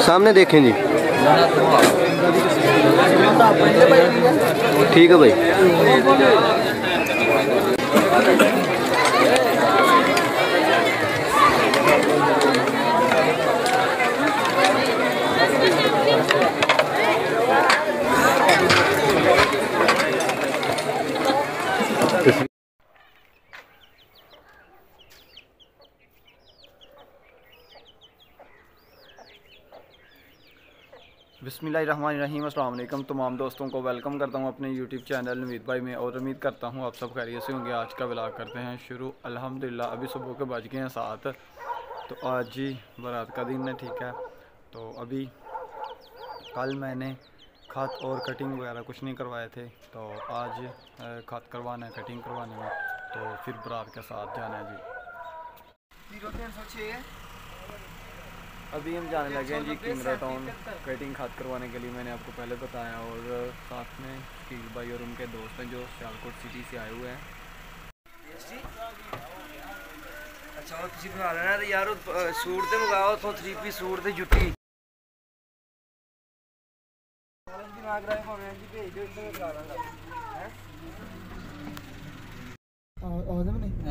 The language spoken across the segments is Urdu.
سامنے دیکھیں جی۔ ٹھیک ہے بھائی۔ بسم اللہ الرحمن الرحیم، السلام علیکم۔ تمام دوستوں کو ویلکم کرتا ہوں اپنے یوٹیوب چینل نوید بھائی میں اور امید کرتا ہوں آپ سب خیریت سے ہوں گے۔ آج کا بلاگ کرتے ہیں شروع۔ الحمدللہ، ابھی صبح کے بج گئے ہیں ساتھ تو آج جی برات کا دن ہے، ٹھیک ہے۔ تو ابھی کل میں نے کھاد اور کٹنگ وغیرہ کچھ نہیں کروائے تھے۔ تو آج کھات کروانا ہے کٹنگ کروانی ہے تو پھر برار کے ساتھ جانا ہے جی۔ ابھی ہم جانے لگے ہیں جی کنگرا ٹاؤن کٹنگ کھاد کروانے کے لیے میں نے آپ کو پہلے بتایا اور ساتھ میں شکیل بھائی اور ان کے دوست ہیں جو سیالکوٹ سٹی سے آئے ہوئے ہیں۔ جی۔ اچھا اور بنا لینا یار سوٹ تے منگاؤ اتوں تھری پیس سوٹ تے جُتی۔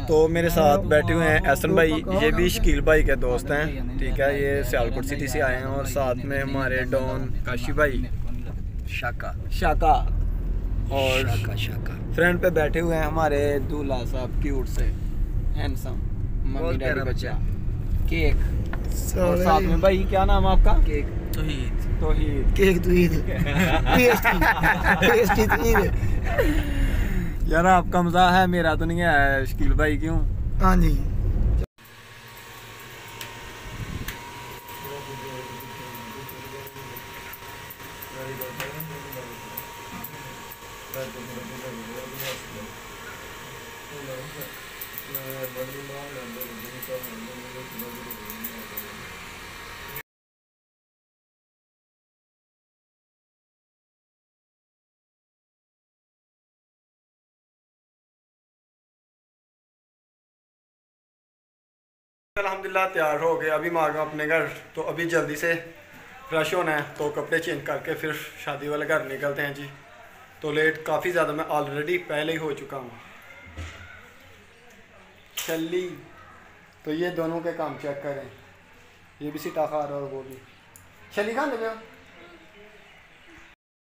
تو میرے ساتھ بیٹھے ہوئے ہیں احسن بھائی یہ بھی شکیل بھائی کے دوست ہیں ٹھیک ہے یہ سیالکوٹ سٹی سے آئے ہیں اور ساتھ میں ہمارے ڈون کاشی بھائی شاکا شاکا۔ اور فرینڈ پہ بیٹھے ہوئے ہیں ہمارے دولا صاحب کیوٹ سے ہینسم ممی ڈیڈی بچہ۔ کیک۔ اور ساتھ میں بھائی کیا نام آپ کا؟ کیک۔ توحید۔ توحید۔ کیک پی پی یار آپ کا مزاح ہے میرا تو نہیں ہے شکیل بھائی کیوں؟ ہاں جی۔ الحمدللہ تیار ہو گئے۔ ابھی میں آ گیا اپنے گھر، تو ابھی جلدی سے فریش ہونا ہے۔ تو کپڑے چینج کر کے پھر شادی والے گھر نکلتے ہیں جی۔ تو لیٹ کافی زیادہ میں آلریڈی پہلے ہی ہو چکا ہوں۔ چلی۔ تو یہ دونوں کے کام چیک کریں۔ یہ بھی سٹا کھا رہا اور وہ بھی۔ چلی کہاں پہ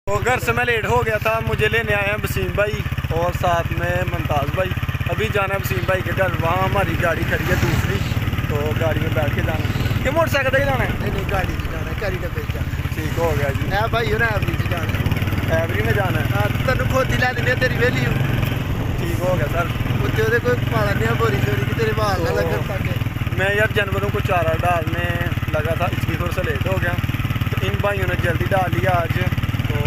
تو گھر سے میں لیٹ ہو گیا تھا۔ مجھے لینے آئے ہیں بسیم بھائی اور ساتھ میں ممتاز بھائی۔ ابھی جانا ہے بسیم بھائی کے گھر۔ وہاں ہماری گاڑی کھڑی ہے دوسری۔ تو گاڑی میں بیٹھ کے جانا کہ موٹر سائیکل پہ جانا ہے نہیں گاڑی سے جانا ہے کیری ڈبے جانا ٹھیک ہو گیا جی ہے بھائی انہیں ایوری سے جانا ہے ایوری میں جانا ہے تینوں کھوتی لے دینی تیری ویلی ٹھیک ہو گیا سر کتے وہ کوئی پالا نہیں ہے بوری چوری کی تیرے بال نہ لگے تاکہ میں یار جانوروں کو چارہ ڈالنے لگا تھا اس لیے تھوڑا سا لیٹ ہو گیا تو ان بھائیوں نے جلدی ڈال لیا آج تو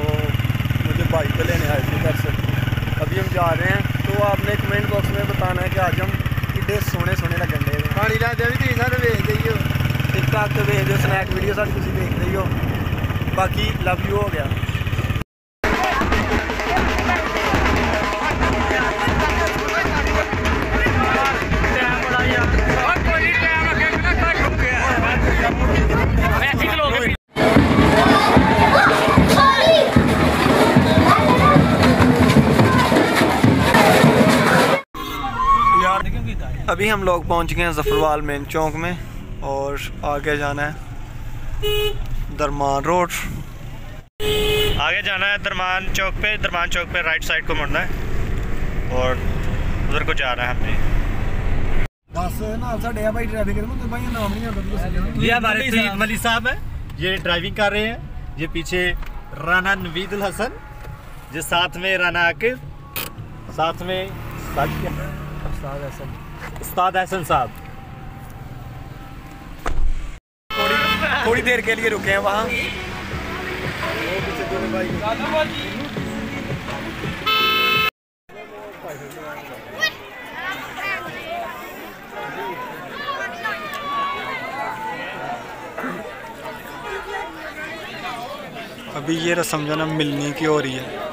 مجھے بائک پہ لینے آئے تھے گھر سے ابھی ہم جا رہے ہیں تو آپ نے کمنٹ باکس میں بتانا ہے کہ آج ہم کتنے سونے سونے لگے ਪਾਣੀ ਲੈ ਲੈਂਦੇ ਵੀ ਤੁਸੀਂ ਸਾਨੂੰ ਵੇਖਦੇ ਹੀ ਹੋ। ਟਿਕਟਾਕ ਤੇ ਵੇਖਦੇ ਹੋ ਸਨੈਕ ਵੀਡੀਓ ਸਾਡੀ ਤੁਸੀਂ ਵੇਖਦੇ ਹੀ ਹੋ। ਬਾਕੀ ਲਵ ਯੂ ਹੋ ਗਿਆ। ابھی ہم لوگ پہنچ گئے ہیں زفروال مین چونک میں اور آگے جانا ہے درمان روڈ۔ آگے جانا ہے درمان چوک پہ۔ درمان چوک پہ رائٹ سائٹ کو مڑنا ہے اور ادھر کو جا رہا ہے ہم نے۔ یہ ہمارے ملی صاحب ہیں۔ یہ ڈرائیونگ کر رہے ہیں۔ یہ پیچھے رانا نوید الحسن یہ ساتھ میں رانا عاقب ساتھ میں استاد احسن صاحب۔ تھوڑی دیر کے لیے رکے ہیں وہاں۔ ابھی یہ رسم جو ہے نا ملنے کی ہو رہی ہے۔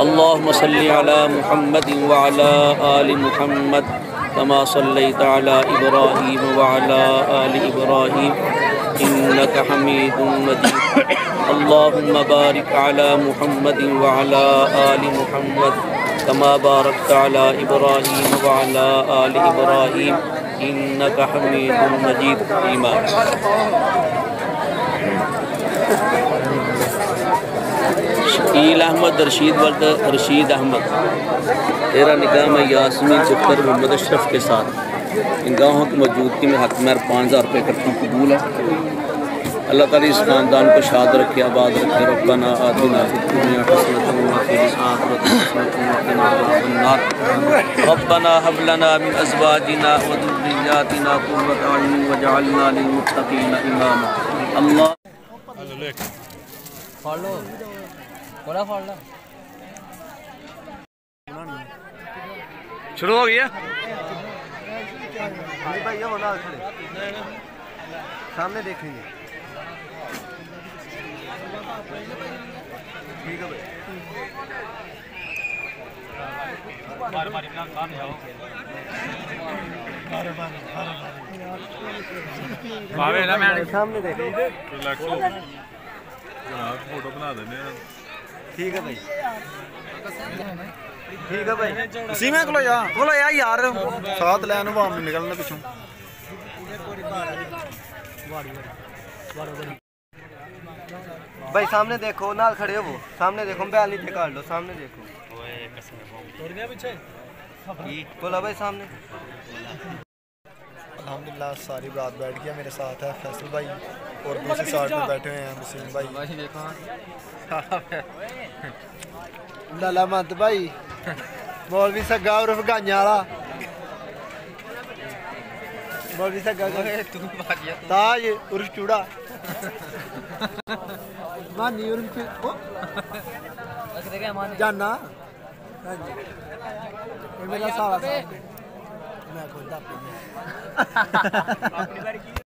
اللهم صل على محمد وعلى آل محمد كما صليت على إبراهيم وعلى آل إبراهيم إنك حميد مجيد اللهم بارك على محمد وعلى آل محمد كما باركت على إبراهيم وعلى آل إبراهيم إنك حميد مجيد إيمان شکیل احمد رشید ولد رشید احمد۔ تیرا نکاح میں یاسمین چکر محمد اشرف کے ساتھ۔ ان گاہوں کی موجودگی میں حق مہر پانچ ہزار روپے کرتا ہوں قبول ہے۔ اللہ تعالیٰ اس خاندان کو شاد رکھے آباد رکھے۔ ربنا آتنا فی الدنیا حسنۃ وفی الآخرۃ حسنۃ ربنا هب لنا من ازواجنا وذرياتنا قرة اعين واجعلنا للمتقين اماما۔ اللہ شروع ہو گیا بھائی یہ ہونا کھڑے سامنے دیکھیں گے ٹھیک ہے بھائی سامنے دیکھیں ٹھیک ہے بھائی ٹھیک ہے بھائی اسی میں کھلو جا کھلو جا یار ساتھ لین وہ ہم نکلنا پچھوں بھائی سامنے دیکھو نال کھڑے ہو وہ سامنے دیکھو بیال نیچے کاٹ لو سامنے دیکھو توڑ گیا پیچھے بولا بھائی سامنے الحمدللہ ساری برات بیٹھ گیا میرے ساتھ ہے فیصل بھائی اور دوسری سائڈ پہ بیٹھے ہوئے ہیں وسیم بھائی۔ لالا مت بھائی۔ مولوی سگا عرف گانیا والا۔ مولوی سگا تاج عرف چوڑا۔ مانی عرف جانا۔ ہاں جی۔ میرا سارا میں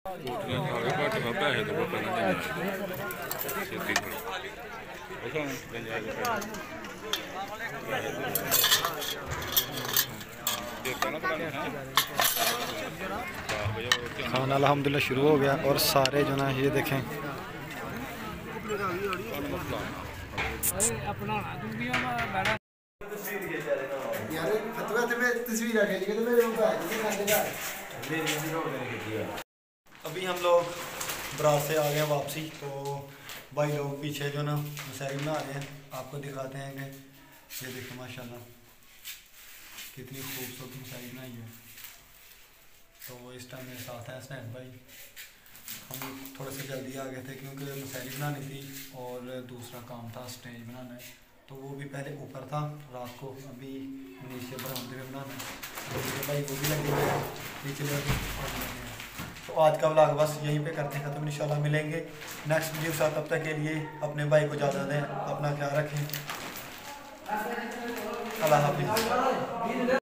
کھانا الحمدللہ شروع ہو گیا اور سارے جو نا یہ دیکھیں۔ یار تے میں تصویر کھیلی کہ میرے اوپر ابھی ہم لوگ برات سے آ گئے ہیں واپسی، تو بھائی لوگ پیچھے جو نا، مسائل بنا رہے ہیں۔ آپ کو دکھاتے ہیں کہ یہ دیکھیں ماشاء اللہ کتنی خوبصورت مسائل بنائی ہے۔ تو اس ٹائم میرے ساتھ ہیں اسنیپ بھائی۔ ہم تھوڑے سے جلدی آ گئے تھے کیونکہ مسائل بنانی تھی اور دوسرا کام تھا اسٹیج بنانا ہے۔ تو وہ بھی پہلے اوپر تھا، رات کو ابھی نیچے برآمدے میں بنانا ہے۔ بھائی وہ بھی لگے ہوئے نیچے لگے تو آج کا بلاگ بس یہیں پہ کرتے ہیں ختم، انشاءاللہ ملیں گے۔ نیکسٹ ویڈیو کے ساتھ تب تک کے لیے اپنے بھائی کو اجازت دیں، اپنا خیال رکھیں۔ اللہ حافظ۔